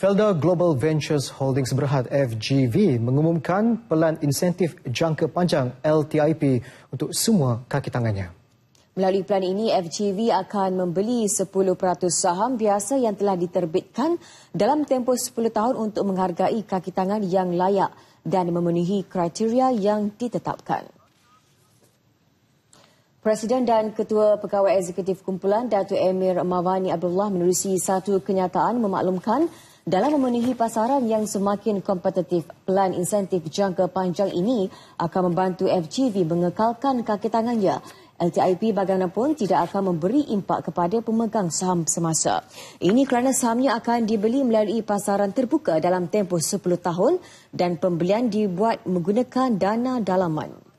Felda Global Ventures Holdings Berhad FGV mengumumkan pelan insentif jangka panjang LTIP untuk semua kaki tangannya. Melalui pelan ini, FGV akan membeli 10% saham biasa yang telah diterbitkan dalam tempoh 10 tahun untuk menghargai kaki tangan yang layak dan memenuhi kriteria yang ditetapkan. Presiden dan Ketua Pegawai Eksekutif Kumpulan Datuk Emir Mawani Abdullah menerusi satu kenyataan memaklumkan dalam memenuhi pasaran yang semakin kompetitif, pelan insentif jangka panjang ini akan membantu FGV mengekalkan kaki tangannya. LTIP bagaimanapun tidak akan memberi impak kepada pemegang saham semasa. Ini kerana sahamnya akan dibeli melalui pasaran terbuka dalam tempoh 10 tahun dan pembelian dibuat menggunakan dana dalaman.